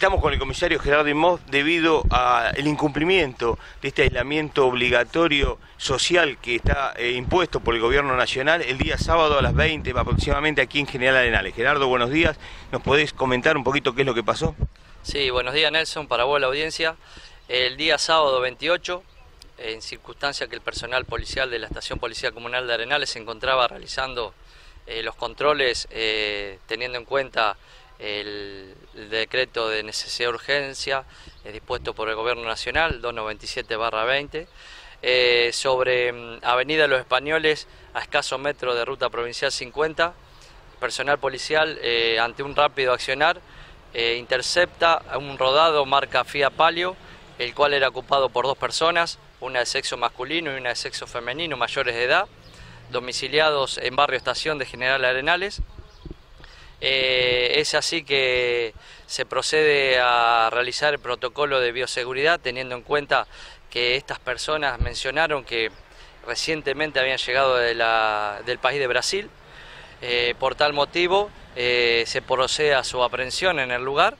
Estamos con el comisario Gerardo Imós debido al incumplimiento de este aislamiento obligatorio social que está eh, impuesto por el gobierno nacional el día sábado a las 20 aproximadamente aquí en General Arenales. Gerardo, buenos días. ¿Nos podés comentar un poquito qué es lo que pasó? Sí, buenos días Nelson, para vos la audiencia. El día sábado 28, en circunstancia que el personal policial de la Estación Policía Comunal de Arenales se encontraba realizando eh, los controles eh, teniendo en cuenta el, decreto de necesidad de urgencia eh, dispuesto por el Gobierno Nacional 297-20 sobre mm, Avenida Los Españoles a escaso metro de Ruta Provincial 50, personal policial ante un rápido accionar intercepta un rodado marca FIA Palio, el cual era ocupado por dos personas, una de sexo masculino y una de sexo femenino, mayores de edad, domiciliados en barrio Estación de General Arenales. Eh, es así que se procede a realizar el protocolo de bioseguridad teniendo en cuenta que estas personas mencionaron que recientemente habían llegado del país de Brasil. Eh, por tal motivo eh, se procede a su aprehensión en el lugar.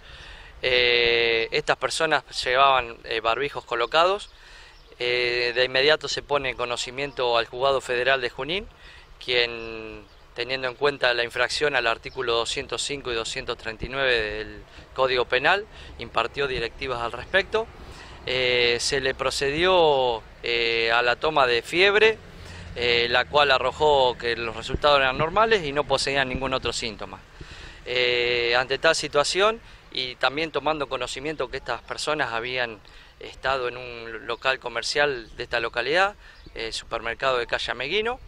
estas personas llevaban barbijos colocados eh, de inmediato se pone en conocimiento al juzgado federal de Junín, quien teniendo en cuenta la infracción al artículo 205 y 239 del Código Penal, impartió directivas al respecto. Eh, se le procedió eh, a la toma de fiebre, la cual arrojó que los resultados eran normales y no poseían ningún otro síntoma. ante tal situación y también tomando conocimiento que estas personas habían estado en un local comercial de esta localidad, el supermercado de Calle Ameguino.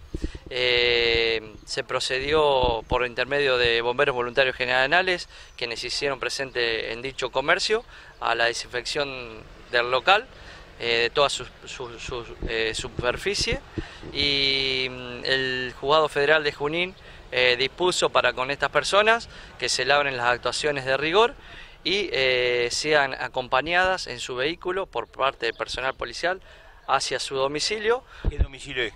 Eh, se procedió por intermedio de bomberos voluntarios generales quienes hicieron presente en dicho comercio a la desinfección del local eh, de toda su, eh, superficie y mm, el juzgado federal de Junín dispuso para con estas personas que se labren las actuaciones de rigor y eh, sean acompañadas en su vehículo por parte del personal policial hacia su domicilio. ¿Qué domicilio es,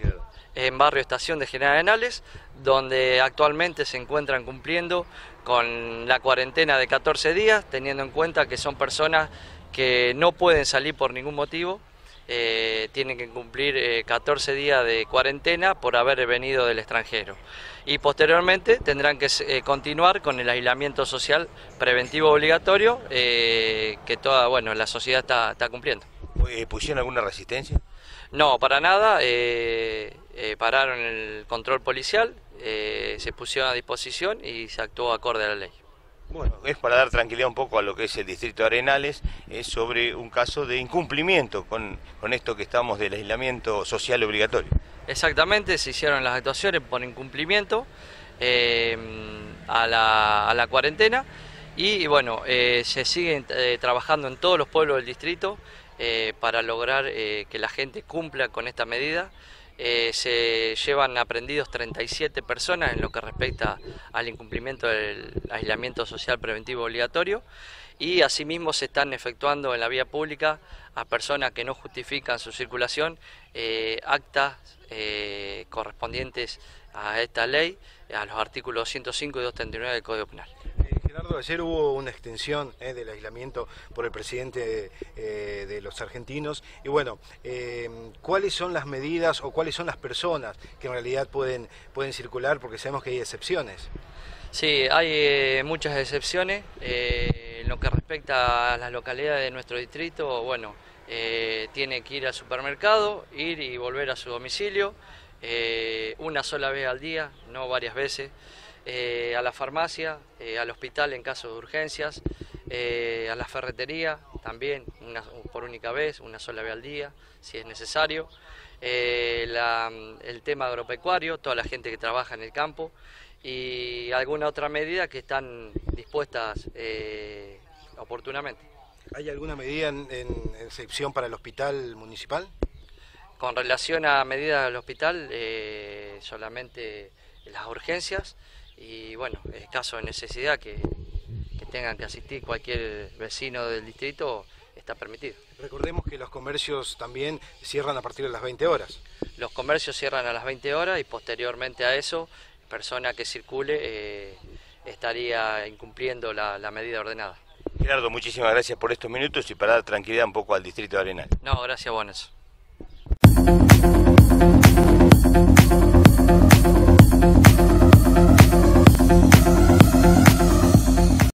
En barrio Estación de General Anales, donde actualmente se encuentran cumpliendo con la cuarentena de 14 días, teniendo en cuenta que son personas que no pueden salir por ningún motivo, eh, tienen que cumplir 14 eh, días de cuarentena por haber venido del extranjero. Y posteriormente tendrán que eh, continuar con el aislamiento social preventivo obligatorio que toda bueno, la sociedad está, cumpliendo. ¿Pusieron alguna resistencia? No, para nada. pararon el control policial, se pusieron a disposición y se actuó acorde a la ley. Bueno, es para dar tranquilidad un poco a lo que es el distrito de Arenales, es sobre un caso de incumplimiento con, esto que estamos del aislamiento social obligatorio. Exactamente, se hicieron las actuaciones por incumplimiento eh, a, la, cuarentena y bueno, eh, se sigue eh, trabajando en todos los pueblos del distrito para lograr que la gente cumpla con esta medida. Eh, se llevan aprendidos 37 personas en lo que respecta al incumplimiento del aislamiento social preventivo obligatorio y asimismo se están efectuando en la vía pública a personas que no justifican su circulación eh, actas eh, correspondientes a esta ley, a los artículos 205 y 239 del Código Penal ayer hubo una extensión eh, del aislamiento por el presidente eh, de los argentinos. Y bueno, eh, ¿cuáles son las medidas o cuáles son las personas que en realidad pueden, pueden circular? Porque sabemos que hay excepciones. Sí, hay muchas excepciones. en lo que respecta a las localidades de nuestro distrito, bueno, tiene que ir al supermercado, ir y volver a su domicilio, una sola vez al día, no varias veces. Eh, a la farmacia, eh, al hospital en caso de urgencias, eh, a la ferretería también una, por única vez, una sola vez al día, si es necesario. el tema agropecuario, toda la gente que trabaja en el campo y alguna otra medida que están dispuestas oportunamente. ¿Hay alguna medida en, excepción para el hospital municipal? Con relación a medidas del hospital, solamente las urgencias y bueno, es caso de necesidad que, tengan que asistir cualquier vecino del distrito, está permitido. Recordemos que los comercios también cierran a partir de las 20 horas. Los comercios cierran a las 20 horas y posteriormente a eso persona que circule eh, estaría incumpliendo la, la medida ordenada. Gerardo, muchísimas gracias por estos minutos y para dar tranquilidad un poco al distrito de Arenal. No, gracias, Bones.